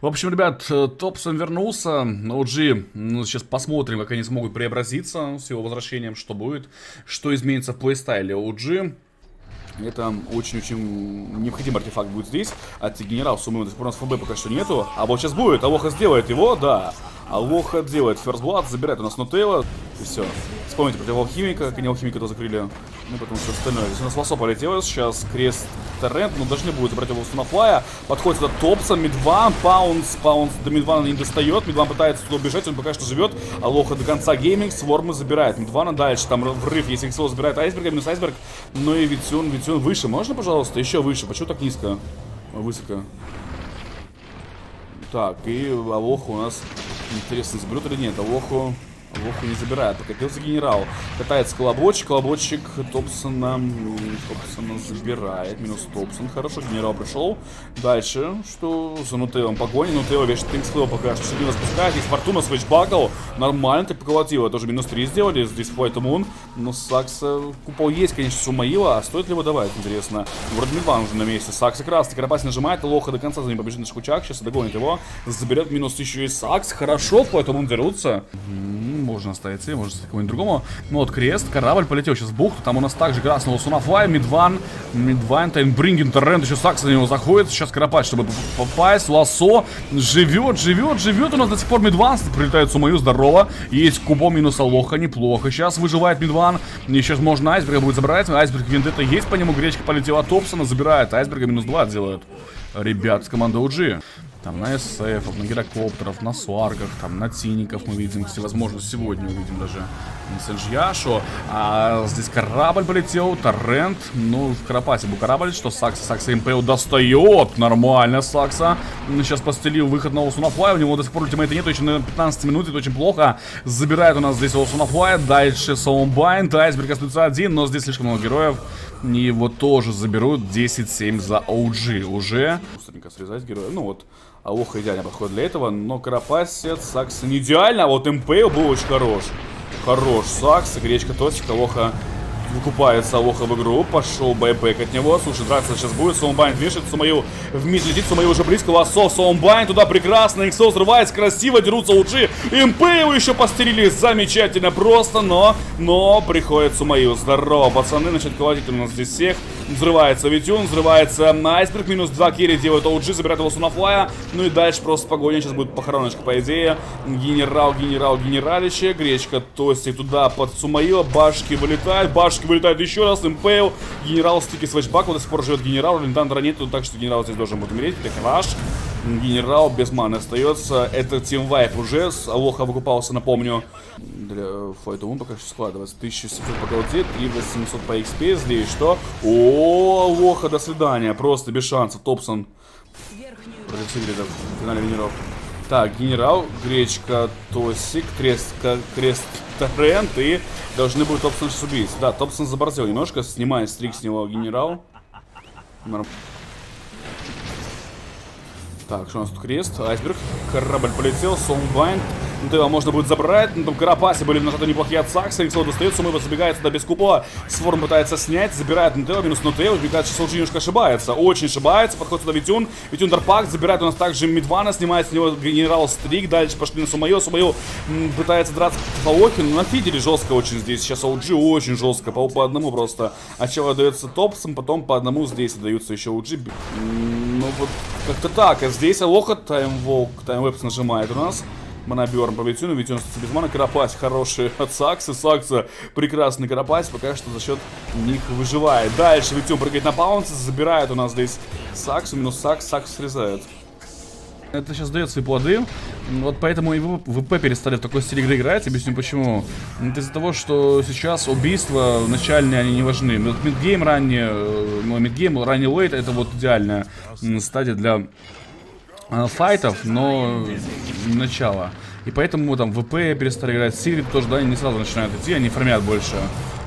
В общем, ребят, э, Топсон вернулся. OG, ну, сейчас посмотрим, как они смогут преобразиться с его возвращением, что будет, что изменится в плейстайле OG. Это очень-очень необходимый артефакт будет здесь. От генерала суммы до сих пор у нас ФБ пока что нету. А вот сейчас будет. Алоха сделает его, да. Алоха делает Ферстблад, забирает у нас Нутелла. И все. Вспомните против алхимика, как они алхимика то закрыли. Ну, потому что остальное. Здесь у нас лосо полетело. Сейчас крест Торрент, но должны будет забрать его Сунафлая. Подходит сюда Топсон, Мидван, Паунс. Паунс до Мидвана не достает. Мидван пытается туда убежать, он пока что живет. Алоха до конца гейминг, Свормы забирает. Мидвана дальше, там врыв, если Иксо забирает Айсберга, минус Айсберг. Ну и Витюн, Витюн выше. Можно, пожалуйста, еще выше? Почему так низко? Высоко. Так, и Алоху у нас Интересно, заберут или нет? Алоху Лоху не забирает. Покатился генерал. Катается колобочек. Колобочек Топсона... Топсона забирает. Минус Топсон. Хорошо, генерал пришел. Дальше. Что за Нутейлом? Погони. Нутейл вешает Тинксфлэу пока что. Сергей спускает. Здесь Фортуна свечбакал. Нормально так поколотила. Тоже минус 3 сделали. Здесь Флайт Мун. Но Сакса... Купол есть, конечно, Сумаила. А стоит ли его давать, интересно? Вроде Мидван уже на месте. Сакса красный. Карапас нажимает. Лоха до конца за ним побежит на Шкучак. Сейчас догонит его. Заберет минус еще и Сакс. Хорошо. Флайт Мун дерутся можно оставить себе, можно оставить кому-нибудь другому. Ну вот крест, корабль полетел сейчас в бухту, там у нас также красного Сунафлай, Мидван, Мидван, Тайнбринген, Торрент, еще Сакс на него заходит, сейчас Карапач, чтобы попасть, Лосо, живет, живет, живет, у нас до сих пор Мидван, прилетает Сумаю, здорово, есть Кубо минус Алоха, неплохо, сейчас выживает Мидван, и сейчас можно Айсберга будет забрать, Айсберг Вендетта есть по нему, Гречка полетела. Топсона, забирает, Айсберга минус 2 делает. Ребят с команды OG. Там на СФ, на гирокоптеров, на сваргах, там на циников мы видим, возможно, сегодня увидим даже Сенджьяшу. А здесь корабль полетел, Торрент. Ну, в Карапасе был корабль, что Сакса, Сакса МПЛ достает. Нормально Сакса. Сейчас постелил выход на Осунафлай, у него до сих пор ультимейта нет, еще на 15 минут, это очень плохо. Забирает у нас здесь Осунафлай, дальше Соумбайнд, Айсберг остается один, но здесь слишком много героев. И его тоже заберут 10-7 за OG уже. Быстренько срезать героя. Ну вот, Алоха идеально подходит для этого, но Карапасец, Сакс не идеально, а вот МПЛ был очень хорош. Хорош Сакс, гречка Тосика, Лоха Выкупается Лоха в игру. Пошел байбек от него. Слушай, драться сейчас будет. Соумбайн движет. Сумаю в мид летит. Сумаю уже близко. Лассо. Соумбайн туда прекрасно. Иксо взрывается. Красиво дерутся лучи. МП его еще постерили. Замечательно просто. Но, но приходит Сумаю. Здорово, пацаны. Значит, колотить у нас здесь всех. Взрывается Витюн. Взрывается Айсберг. Минус 2 кири делает OG. Забирает его Сунафлая. Ну и дальше просто погоня. Сейчас будет похороночка, по идее. Генерал, генерал, генералище. Гречка Тости туда под Сумаила. Башки вылетают. Башки вылетает еще раз, МПЛ. Генерал стики свечбак, вот до сих пор живет генерал. Линдандера нету, так что генерал здесь должен будет умереть. Ваш. Генерал без маны остается. Это Тим Вайп уже. Алоха выкупался, напомню. Для Флайта он пока что складывается. 1700 по голде, 3800 по XP. Здесь что? О, Алоха, до свидания. Просто без шансов. Топсон. Против в финале генералов. Так, генерал, гречка, Тосик, крест, крест Торрент и должны будут Топсон сейчас убить. Да, Топсон заборзел немножко, снимает стрик с него генерал. Норм... Так, что у нас тут крест? Айсберг. Корабль полетел. Соумбайн. Ну, его можно будет забрать. Ну, там Карапаси были на что неплохие от Сакса. Иксо достается, Сумыва забегает сюда без купола. Сворм пытается снять, забирает Нутео, минус Нутео. Мне кажется, сейчас немножко ошибается. Очень ошибается. Подходит сюда Витюн. Витюн Дарпак забирает у нас также Мидвана, снимает с него генерал Стрик. Дальше пошли на Сумайо. Сумайо пытается драться по Лохину. Ну, нафидели жестко очень здесь. Сейчас OG очень жестко. По, по одному просто. А чего отдается Топсом, потом по одному здесь отдаются еще OG. Ну, вот как-то так. А здесь Алоха Таймволк, Таймвепс нажимает у нас. Моноберн по Витюну, Витюн без мана, Карапась хороший от Сакса, Сакса прекрасный Карапась, пока что за счет них выживает. Дальше Витюн прыгает на паунс, забирает у нас здесь Саксу, минус Сакс, Сакс срезает. Это сейчас дает свои плоды. Вот поэтому и ВП перестали в такой стиле игры играть. Объясню почему. Это из-за того, что сейчас убийства начальные, они не важны. Midgame ранний, э, ну, midgame, ранний late, это вот идеальная стадия для э, файтов, но начало. И поэтому там ВП перестали играть, Сигрид тоже, да, не сразу начинают идти, они фармят больше.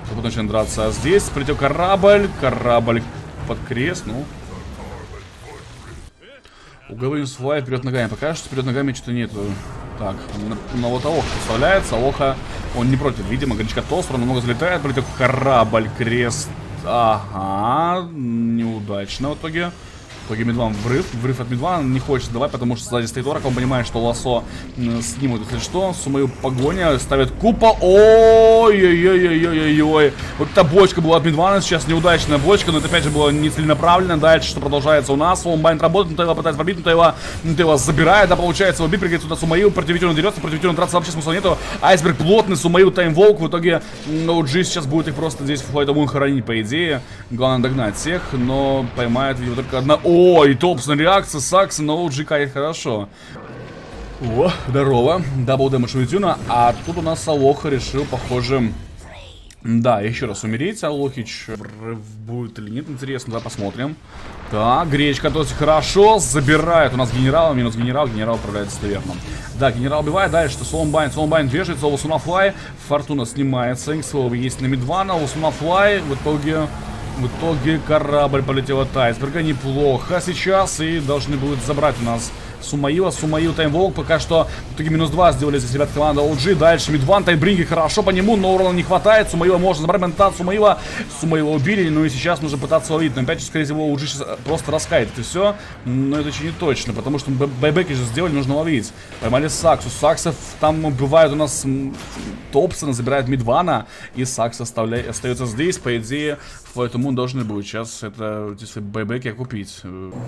Потом начинают драться. А здесь прилетел корабль, корабль под крест, ну, Уговорим свай вперед ногами. Пока что вперед ногами что-то нету. Так, на, на вот Алоха поставляется. Алоха, он не против. Видимо, горячка Тосфора много залетает. Полетел корабль, крест. Ага, неудачно в итоге. Итоге Мидван врыв. Врыв от Мидвана не хочет давать, потому что сзади стоит Орак. Он понимает, что лосо снимут. Если что, Сумаю погоня, ставит купол. Ой-ой-ой-ой-ой-ой. Вот эта бочка была от Мидвана, сейчас неудачная бочка, но это опять же было не целенаправленно. Дальше что продолжается у нас. Ломбайн работает, Нутелла пытается пробить, Нутелла, Нутелла забирает, да, получается, убить, пригодится сюда Сумаю, против Витюна дерется, против Витюна драться вообще смысла нету. Айсберг плотный, Сумаю, Таймволк, в итоге, ну, Джи сейчас будет их просто здесь в Флайт хоронить, по идее. Главное догнать всех, но поймает, видимо, только одна... О, и топсная реакция, Сакс, но Джи кает хорошо. О, здорово. Дабл дэмэдж у Витюна, а тут у нас Алоха решил, похоже, да, еще раз умереть, а Лохич будет или нет, интересно, да, посмотрим. Так, гречка то есть хорошо, забирает у нас генерала, минус генерал, генерал управляется таверном. Да, генерал убивает, дальше Соломбайн, Соломбайн вешается, Лосуна Флай, Фортуна снимается, Инкслова есть на Мидвана, Лосуна Флай, в итоге... В итоге корабль полетел от Айсберга, неплохо. Сейчас, и должны будут забрать у нас Сумаила, Сумаил, Таймволк пока что в итоге минус 2 сделали здесь ребят команда OG. Дальше Мидван, Тайбринги хорошо по нему, но урона не хватает. Сумаила можно забрать ментат, Сумаила, Сумаила убили, ну и сейчас нужно пытаться ловить. Но опять же, скорее всего, OG сейчас просто раскает это все. Но это еще не точно, потому что байбеки же сделали, нужно ловить. Поймали Саксу. Саксов там убивают у нас Топсона, забирает Мидвана, и Сакс оставляет, остается здесь. По идее, поэтому он должен будет сейчас это, если байбеки купить.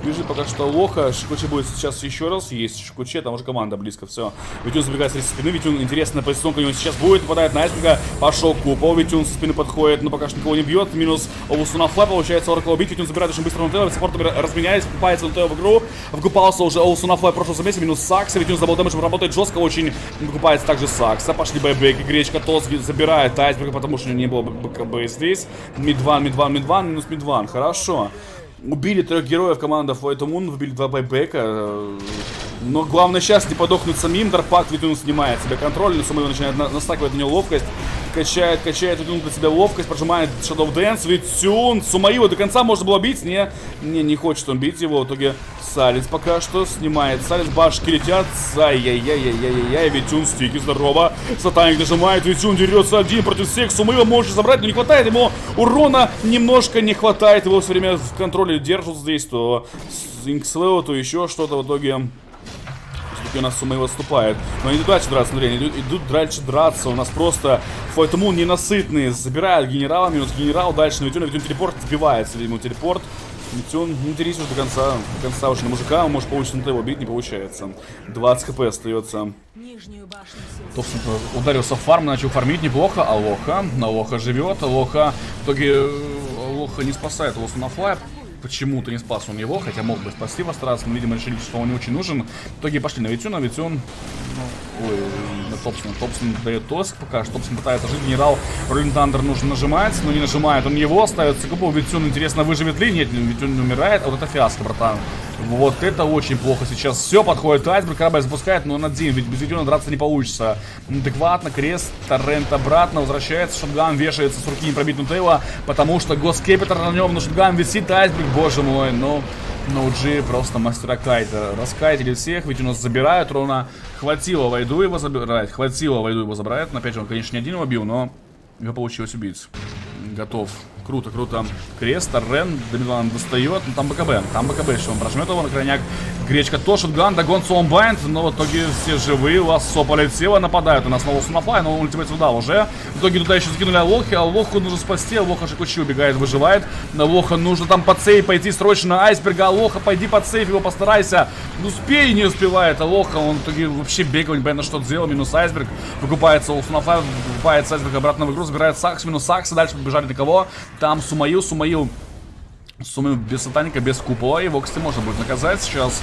Бежит пока что Лоха, Шикучи будет сейчас еще раз. Есть Шикучи, там уже команда близко, все. Витюн забегает с спины, Витюн, интересная позиционка у него сейчас будет, попадает на Айсберга, пошел Купол, Витюн со спины подходит, но пока что никого не бьет, минус Овусуна Флай, получается Оракла убить, Витюн забирает очень быстро Нутелла, саппорт разменяется, купается Нутелла в игру, вкупался уже AlwaysWannaFly в прошлом замесе, минус Сакса, Витюн забыл damage, работает жестко очень, выкупается также Сакса, пошли байбеки, Гречка тоссом забирает Айсберга, потому что у него не было БКБ здесь, Мидван, Мидван, Мидван, минус Мидван, хорошо. Убили трех героев команда FlyToMoon, выбили два байбека. Но главное сейчас не подохнуть самим. Дарпак Витюн снимает себе контроль, но Сумаила начинает на настакивать на него ловкость. Качает, качает Витюн для себя ловкость, прожимает Shadow Dance. Витюн, Сумаева до конца можно было бить. Не, не, не хочет он бить его. В итоге Салец пока что снимает. Салец, башки летят. Ай-яй-яй-яй-яй-яй. Витюн, стики, здорово. Satanic нажимает. Витюн дерется один против всех. Сумаила может забрать, но не хватает ему урона. Немножко не хватает. Его все время в контроле держат здесь. То Ink Swell, то еще что-то в итоге у нас Сумаил выступает. Но идут дальше драться, смотри, идут, идут дальше драться. У нас просто FlyToMoon ненасытные. Забирают генерала, минус генерал. Дальше на Витюна, Витюн телепорт сбивается. Ему телепорт. Витюн не терись уже до конца. До конца уже на мужика. Он может получить на его бить, не получается. 20 хп остается. Топсон ударился в фарм, начал фармить неплохо. А Лоха, на Лоха живет. Лоха в итоге э, Лоха не спасает его на флай почему-то не спас он его, хотя мог бы спасти Вастрас, но, видимо, решили, что он не очень нужен. В итоге пошли на Витюна, Витюн, ну, ой, Топсона. Топсон дает тоск пока что Топсон пытается жить, генерал Rolling Thunder нужно нажимать, но не нажимает он его, ставит себе купу, Витюн, интересно, выживет ли? Нет, Витюн не умирает, вот это фиаско, братан. Вот это очень плохо сейчас. Все, подходит Айсберг, корабль запускает, но он один, ведь без Витюна драться не получится. Адекватно, крест, торрент обратно, возвращается, shotgun вешается с руки не пробит Нутейла, потому что Ghost Scepter на нем, на shotgun висит, Айсберг, боже мой, ну... Ноуджи просто мастера кайта. Раскайтили всех, ведь у нас забирают ровно. Хватило войду его забирать. Хватило войду его забирать. Но опять же, он, конечно, не один его бил, но его получилось убить. Готов Круто, круто. Крест, Рен, Домилан достает. Ну, там БКБ. Там БКБ еще. Он прожмет его на крайняк. Гречка то, шотган, догон Соломбайнд. Но в итоге все живые. Лассо полетело. Нападают у нас снова Сунафлай, но ультимейт сюда уже. В итоге туда еще закинули Алохи. Алоху нужно спасти. Алоха Шикучи убегает, выживает. Алоха нужно там под сейф пойти срочно на айсберга. Алоха, пойди под сейф его постарайся. Ну, успей, не успевает. Алоха, он в итоге вообще бегал, непонятно что сделал. Минус айсберг. Выкупается у Сунафлай, выкупается айсберг обратно в игру. Забирает Сакс, минус Сакс. Дальше побежали на кого? Там Сумаил, Сумаил. Сумаил без сатаника, без купола. Его, кстати, можно будет наказать сейчас.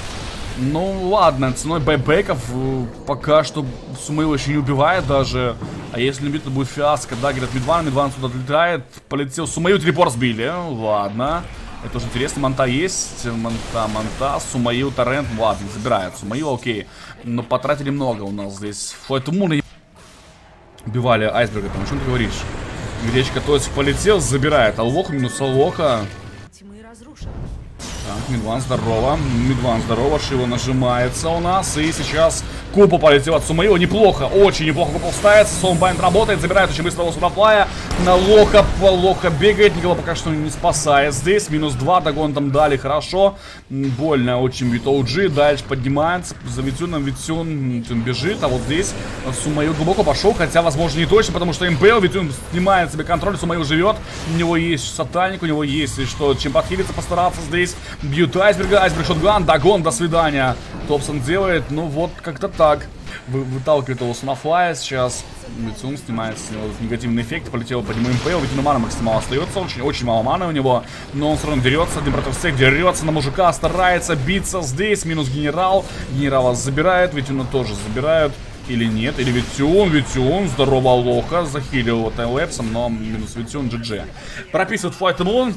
Ну ладно, ценой байбеков э, пока что Сумаил еще не убивает даже. А если не убить, то будет фиаско. Да, говорят, Мидван, Мидван сюда отлетает. Полетел, Сумаил телепорт сбили. Ладно. Это уже интересно. Manta есть. Manta, Manta, Сумаил, Торрент. Ладно, забирает. Сумаил, окей. Но потратили много у нас здесь. FlyToMoon убивали айсберга. Там, о чем ты говоришь? Гречка то есть полетел, забирает Алоха минус Алоха. Так, Мидван, здорово. Мидван, здорово. Shiva нажимается у нас. И сейчас Купа полетел от Сумаила. Неплохо, очень неплохо купа ставится. Soulbind работает, забирает очень быстро WannaFly. Алоха, Алоха бегает. Никого пока что не спасает здесь. Минус 2, Dagon там дали хорошо. Больно очень OG. Дальше поднимается. За Витюном Витюн, бежит. А вот здесь Сумаил глубоко пошел. Хотя, возможно, не точно, потому что МПЛ Витюн снимает себе контроль. Сумаил живет. У него есть Satanic, у него есть что, чем подхилиться, постараться здесь. Бьют Айсберга. Айсберг shotgun. Dagon, до свидания. Топсон делает. Ну вот, как-то так. Вы, выталкивает его WannaFly сейчас. Витюн снимает с него негативный эффект. Полетел по нему МП. Ведь мана максимально остается. Очень, очень мало маны у него. Но он все равно дерется. Один против всех дерется на мужика. Старается биться здесь. Минус генерал. Генерала забирает. Ведь он тоже забирают. Или нет, или Витюн, Витюн, здорово Алоха, захилил его Time Lapse -ом, но минус Витюн, GG. Прописывает FlyToMoon,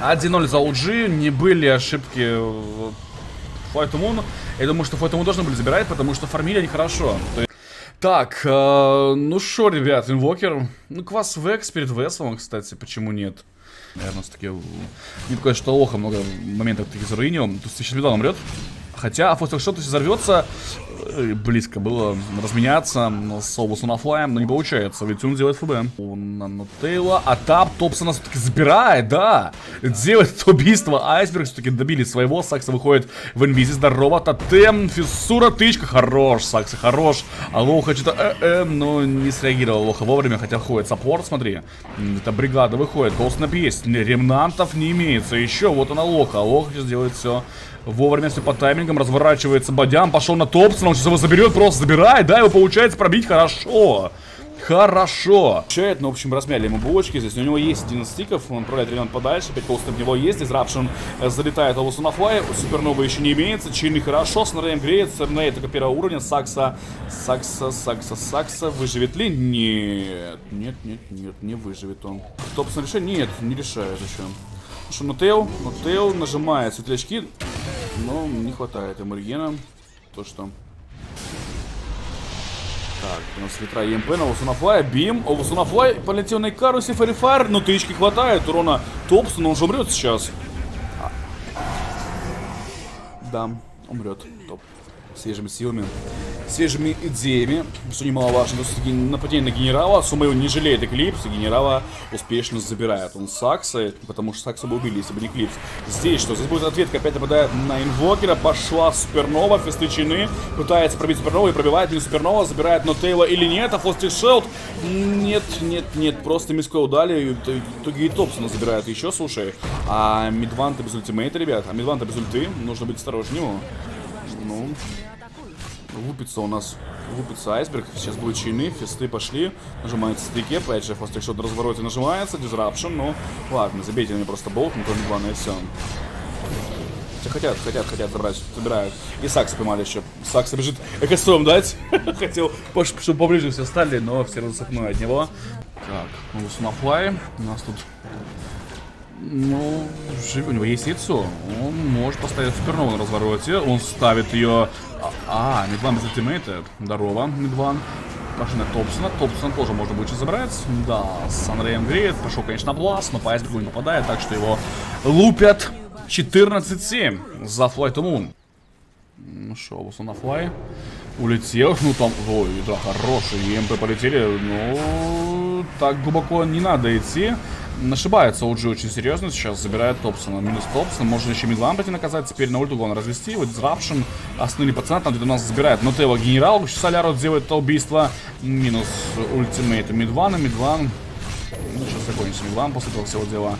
1-0 за OG, не были ошибки Флайт Мун. Я думаю, что Флайт Мун должны были забирать, потому что фармили они хорошо. Так, э, ну что, ребят, инвокер. Ну, квас Векс перед Веселом, кстати, почему нет? Наверное, все-таки... Не такое, что лоха много моментов таких заруинил. Есть сейчас Медон умрет. Хотя Апостол Шот, если взорвется, э, близко было разменяться с Обусу на флаем, но не получается, ведь он делает ФБ. Он на Нутейла, а Тап Топсона все-таки забирает, да, делает убийство, Айсберг все-таки добили своего, Сакса выходит в инвизе, здорово, Totem, Fissure, тычка, хорош, Сакса хорош, Алоха что-то, э -э, но не среагировал Алоха вовремя, хотя ходит саппорт, смотри, это бригада выходит, Голос есть, ремнантов не имеется, еще вот он Алоха, Алоха сейчас делает все Вовремя все по таймингам, разворачивается Бадян, пошел на Топсона, он сейчас его заберет, просто забирает, да, его получается пробить хорошо. Хорошо. Чает, ну, в общем, размяли ему булочки здесь. У него есть один стиков, он отправляет регион подальше, 5 колстов в него есть. Disruption э, залетает Овусу на флай. Супернова еще не имеется. Чили хорошо, Снарейм греет. Снарей только первого уровня. Сакса, Сакса, Сакса, Сакса. Выживет ли? Нет. Нет, нет, нет, не выживет он. Топсон решает? Нет, не решает еще. Что, Нутейл? Нутейл нажимает светлячки. Но не хватает Эмергена. То, что... Так, у нас ветра ЕМП на Лусунафлая, Бим, о Лусунафлай полетел на Икарусе, Фарифар, но тычки хватает, урона Топсона, он же умрет сейчас. Да, умрет, топ. Свежими силами, свежими идеями, что немаловажно. То есть нападение на генерала, Сумейл не жалеет Эклипс, и генерала успешно забирает. Он Сакса, потому что Сакса бы убили, если бы не Эклипс. Здесь что? Здесь будет ответка, опять нападает на инвокера, пошла Супернова, фесты чины, пытается пробить Супернова и пробивает минус Супернова, забирает Нотейла или нет, а Фости Шелд, нет, нет, нет, просто миско удали, итоге и Топсона забирают еще, слушай. А Мидванта без ультимейта, ребят, а Мидванта без ульты, нужно быть осторожнее. Ну, лупится у нас, лупится айсберг. Сейчас будет чайны, фесты пошли. Нажимается стыке, опять же, фастекшот на развороте нажимается, дизрапшн. Ну, ладно, забейте мне просто болт, но тоже главное и все. Хотя хотят, хотят, хотят забрать, забирают. И Сакс поймали еще. Сакс бежит экостром дать. Хотел, чтобы поближе все стали, но все равно от него. Так, ну, Снафлай. У нас тут ну, жив... у него есть яйцо. Он может поставить супернову на развороте. Он ставит ее... А, Мидван без ультимейта. Здорово, Мидван. Пошли на Топсона. Топсона тоже можно будет забрать. Да, с Анреем греет. Пошел, конечно, бласт, но по не попадает, так что его лупят 14-7 за Flight to. Ну что, вот на флай. Улетел. Ну там, ой, да, хороший. ЕМП полетели. Ну, так глубоко не надо идти. Ошибается OG очень серьезно сейчас, забирает Топсона. Минус Топсон, можно еще Мидлан пойти наказать, теперь на ульту главное развести. Вот Disruption, основные пацаны там где-то у нас забирает. Но Тева генерал, Соляру делает убийство. Минус ультимейт Мидвана, Мидван. Ну, сейчас закончится Мидван после этого всего дела.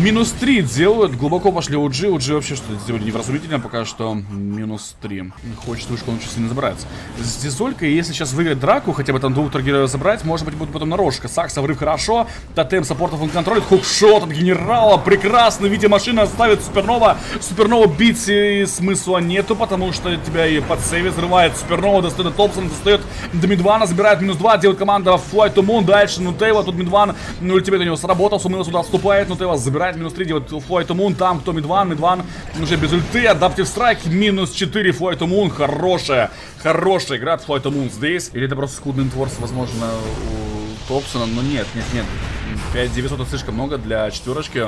Минус 3 делают, глубоко пошли OG, OG вообще что сделали невразумительно, пока что минус 3. Хочет вышку он очень сильно забрать. Здесь только, если сейчас выиграть драку, хотя бы там двух таргетов забрать, может быть будет потом нарожка. Сакса врыв хорошо, тотем саппортов он контролит, хукшот от генерала, прекрасно, видите, машина оставит Супернова. Супернова бить и смысла нету, потому что тебя и под сейве взрывает. Супернова достает Топсон, достает до Мидвана, забирает минус 2, делает команда Flight to Moon, дальше Нутейла, тут Мидван, ну ультимейт у него сработал, сумел сюда отступает, Нутейла забирает. Минус 3, делает FlyToMoon, там кто? Мидван, Мидван уже без ульты, Adaptive Strike, минус 4, FlyToMoon, хорошая, хорошая игра от FlyToMoon. Здесь. Или это просто скудный нетворс, возможно, у Топсона, но нет, нет, нет. 5900 это слишком много для четверочки.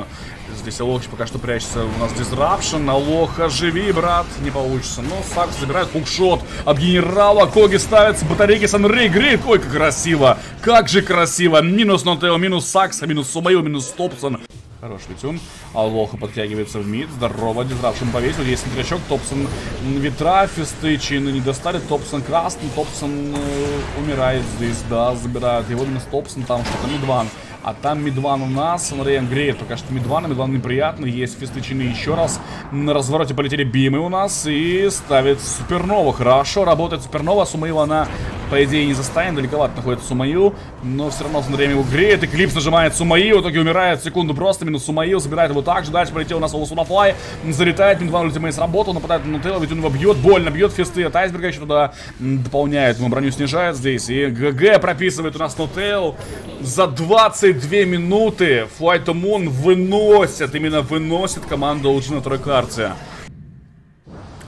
Здесь Алохич пока что прячется. У нас Disruption. Алоха, живи, брат. Не получится. Но Сакс забирает Hookshot от генерала. Коги ставится. Батарейки Sun Ray. Great. Ой, как красиво. Как же красиво. Минус Нотейл, минус Сакса, минус Сумаил, минус Топсон. Хорош Витюн. Алоха подтягивается в мид. Здорово, Disruption повесил. Есть смотрячок. Топсон ветра, фисты, чины не достали. Топсон красный. Топсон э, умирает здесь, да, забирают его минус Топсон. Там что-то Мидван. А там Мидван у нас, Рейн греет пока что Мидван, Мидван неприятный, есть Icy Chains -ы еще раз. На развороте полетели бимы у нас и ставит Supernova. Хорошо работает Supernova, Сумаила она, по идее, не застанет, далековато находится Сумаил, но все равно Санреем его греет, и Клипс нажимает Сумаил, в итоге умирает секунду просто, минус Сумаил, забирает его также, дальше полетел у нас Олусунафлай, залетает, Мидван ультимейт сработал, нападает на Нутелла, ведь он его бьет, больно бьет фисты от Айсберга еще туда дополняет, ему броню снижает здесь, и ГГ прописывает у нас Нутелл за 20 две минуты Flight Moon выносят, именно выносит команду OG на второй карте.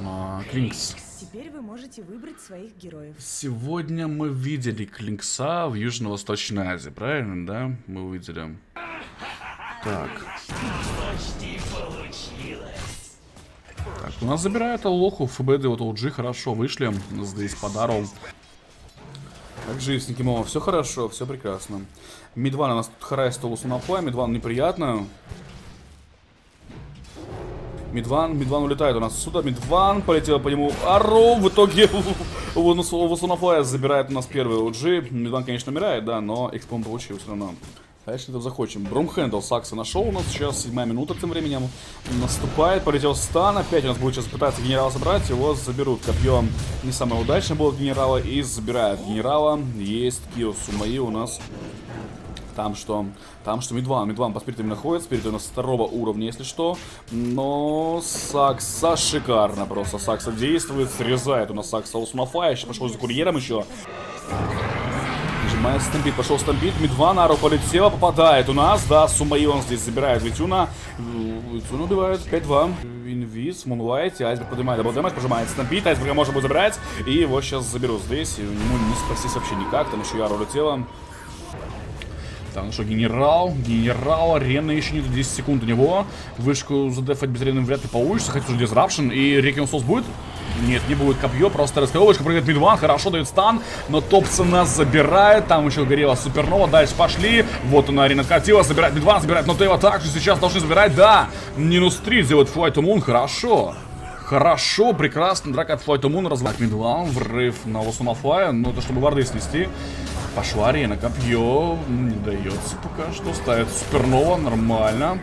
А, Клинкс. Можете выбрать своих героев. Сегодня мы видели Клинкса в Южно-Восточной Азии, правильно, да? Мы увидели. Так. Так, у нас забирают Алоху, ФБД вот OG хорошо вышли. Здесь подарок. Как жизнь, Никимова? Все хорошо, все прекрасно. Мидван у нас тут харай столусу на плай. Мидван неприятно. Мидван, Мидван улетает у нас отсюда. Мидван полетел по нему. Ару, в итоге Васунафлая забирает у нас первый OG. Мидван, конечно, умирает, да, но экспон получил все равно. Конечно, это захочем. Брумхендл Сакса нашел у нас. Сейчас седьмая минута тем временем наступает. Полетел стан. Опять у нас будет сейчас пытаться генерала забрать. Его заберут. Копье не самое удачное было генерала. И забирают генерала. Есть Кио Сумаи у нас. Там что? Там что Мидван. Мидван по спиритам находится. Спирит у нас второго уровня, если что. Но Сакса шикарно просто. Сакса действует. Срезает у нас Сакса Усунафая. Сейчас пошел за курьером еще. Нажимает стампит, пошел стампит, Мидва Мидвана arrow полетела, попадает у нас, да, Сумаил здесь забирает Витюна, Витюна убивает 5-2, Инвиз, Moonlight, Айсберг поднимает double damage, пожимает стампит, Айсберга можно будет забирать, и его сейчас заберут здесь, и ему не спастись вообще никак, там еще arrow летела. Ну что, генерал, генерал, арена еще нет, 10 секунд у него. Вышку задефать без арены вряд ли получится, хотя уже дизрапшн, и Рекион Сос будет? Нет, не будет. Копье, просто расколовочка прыгает Мидван, хорошо дает стан, но Топсон нас забирает, там еще горела Супернова, дальше пошли, вот она арена катила, забирает Мидван, забирает Нотева также сейчас должны забирать, да, минус 3 делает to Moon, хорошо. Хорошо, прекрасно, драка от to Moon, развалит Мидван, врыв на Лосунафлая, ну это чтобы варды снести. Пошла арена, копье, не дается пока что, ставит Supernova, нормально.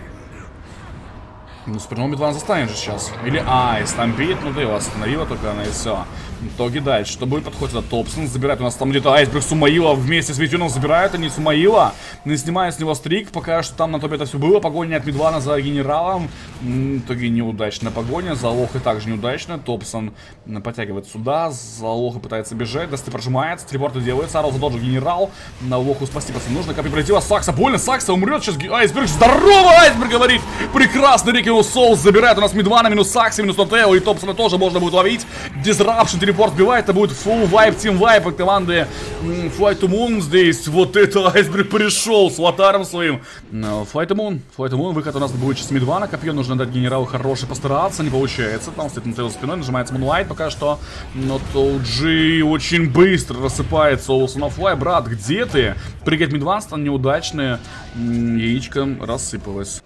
Ну, Supernova Мидван застанет же сейчас. Или, а, и stampede, ну да его остановила только она и все. В итоге дальше, что будет, подходит Топсон, забирает у нас там где-то Айсберг Сумаила вместе с Витюном забирает, они Сумаила, не снимает с него стрик, пока что там на топе это все было, погоня от Мидвана за генералом, в итоге неудачная погоня, за Лохой также неудачная, Топсон подтягивает сюда, за Лохой пытается бежать, Дасты прожимается, трипорты делается, Арл задоджил генерал, на Лоху спасти пацан нужно, копи прилетела, Сакса, больно, Сакса умрет сейчас, Айсберг, здорово, Айсберг говорит, прекрасно, Рики Соус забирает у нас Мидвана, минус Сакса, минус Нотео, и Топсона тоже можно будет ловить, телепорт сбивает, это будет full вайп, тим вайп от команды Flight to Moon здесь. Вот это Айсберг пришел с лотаром своим. Flight to Moon, Flight to Moon, выход у нас будет сейчас Мидвана, копье нужно дать генералу хороший, постараться, не получается. Там стоит на спиной, нажимается Moonlight пока что. Но OG очень быстро рассыпается Олсу на флай. Брат, где ты? Прыгать Мидван стан неудачные. Яичко рассыпалось.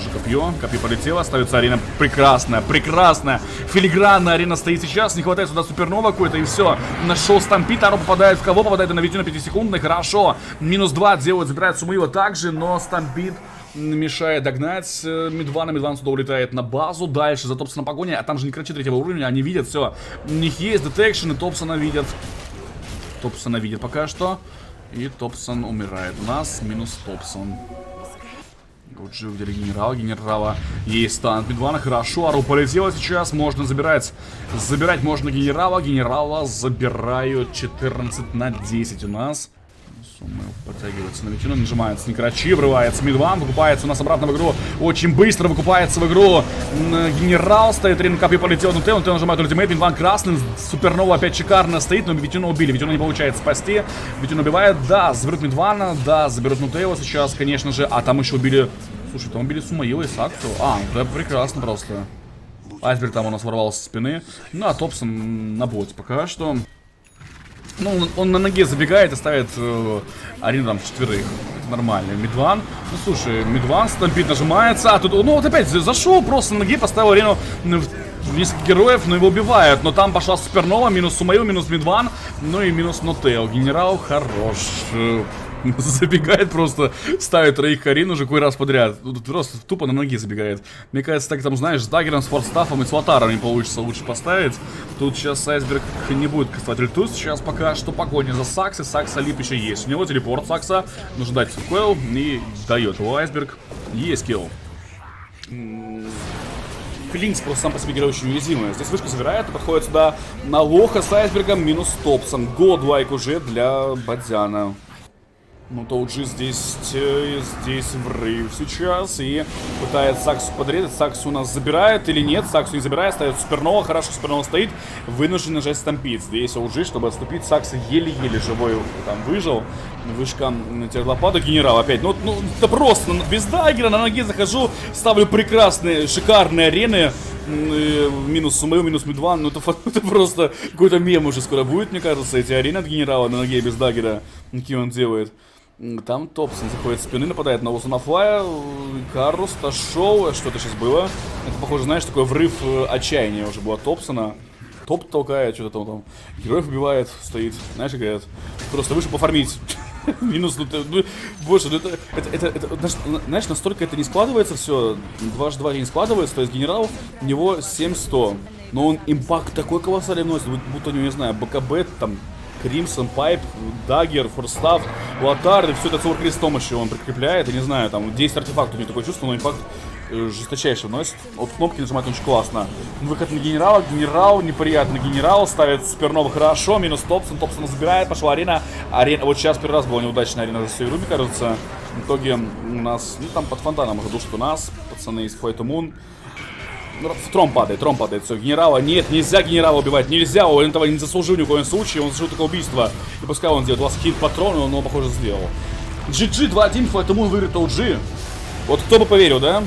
Наше копье. Копье полетело. Ставится арена прекрасная, прекрасная. Филигранная арена стоит сейчас. Не хватает сюда супернова какой-то и все. Нашел стампит. Оно попадает в кого? Попадает на Витюна 5 секундный. Хорошо. Минус 2 делают. Забирает Сумаила также, но стампит мешает догнать Мидвана. Мидван сюда улетает на базу. Дальше за Топсона погоня. А там же не крачи третьего уровня. Они видят все. У них есть детекшн и Топсона видят. Топсона видит пока что. И Топсон умирает. У нас минус Топсон. Вот же увидели генерал, генерала есть стан Мидвана, хорошо, Ару полетела сейчас, можно забирать, забирать можно генерала, генерала забирают 14 на 10 у нас. Суммы подтягивается на ветину, нажимается Некрачи, врывается Мидван, выкупается у нас обратно в игру. Очень быстро выкупается в игру. Генерал стоит, Рин Копи полетел на Т, он нажимает ультимейт, Мидван красный, Супернова опять шикарно стоит, но Ветину убили. Ветину не получается спасти. Ветину убивает, да, заберут Мидвана, да, заберут Нутео сейчас, конечно же. А там еще убили... Слушай, там убили Сумаила и Саксу. А, это прекрасно просто. Айсберг там у нас ворвался со спины. Ну, а Топсон на боте пока что. Ну, он, на ноге забегает и ставит э, арину там четверых. Нормально. Мидван. Ну, слушай, Мидван stampede, нажимается. А тут, ну, вот опять зашел просто на ноге, поставил арену в несколько героев, но его убивают. Но там пошла Supernova, минус Сумаил, минус Мидван, ну и минус Нотео. Генерал хорош. Забегает просто, ставит троих Карин уже какой раз подряд. Тут просто тупо на ноги забегает. Мне кажется, так там, знаешь, с даггером, с форстафом и с лотаром не получится лучше поставить. Тут сейчас Айсберг не будет кастовать ультус. Сейчас пока что погоня за Саксы. Сакса leap еще есть. У него телепорт Сакса. Нужно дать coil и дает его Айсберг. Есть kill. Клинкс просто сам по себе герой очень уязвимый. Здесь вышка забирает и подходит сюда на лоха с айсбергом минус Топсон. Godlike уже для Бадзяна. Ну, то OG здесь, э, здесь врыв сейчас и пытается Саксу подрезать. Саксу у нас забирает или нет? Саксу не забирает, ставит Supernova. Хорошо, Supernova стоит. Вынужден нажать stampede. Здесь OG, чтобы отступить. Сакса еле-еле живой там выжил. Вышка на лопату. Генерал опять. Ну, ну, это просто. Ну, без даггера на ноге захожу. Ставлю прекрасные, шикарные арены э, минус Сумейл, минус Мидван, ну это, это просто какой-то мем уже скоро будет, мне кажется, эти арены от генерала на ноге без даггера, какие он делает. Там Топсон заходит с спины, нападает на Узунафлая. Карус отошел. Что это сейчас было? Это, похоже, знаешь, такой врыв э, отчаяния уже было Топсона. Топ толкает, что-то там, там. Героев убивает, стоит. Знаешь, говорят, просто вышел пофармить. Минус, ну, ну, боже, ну это, это, это, это, знаешь, настолько это не складывается все, дважды два не складывается, то есть генерал, у него 7100, но он импакт такой колоссальный вносит, будто у него, не знаю, БКБ, там, Кримсон, Пайп, Даггер, Форстав, Лотар, и все это с крестом еще он прикрепляет, я не знаю, там 10 артефактов у него такое чувство, но импакт э, жесточайший вносит. Вот кнопки нажимать очень классно. Выход на генерала, генерал, неприятно генерал, ставит Спернова хорошо, минус Топсон, Топсон забирает, пошла арена. арена. Вот сейчас первый раз была неудачная арена за всю игру, мне кажется. В итоге у нас, ну там под фонтаном уже душат у нас, пацаны из Fight Moon. Ну, в тром падает, тром падает, все, генерала нет, нельзя генерала убивать, нельзя, он этого не заслужил ни в коем случае, он заслужил только убийство. И пускай он сделает, у вас хит патрон, он похоже сделал. GG 2-1, поэтому он выиграет OG. Вот кто бы поверил, да?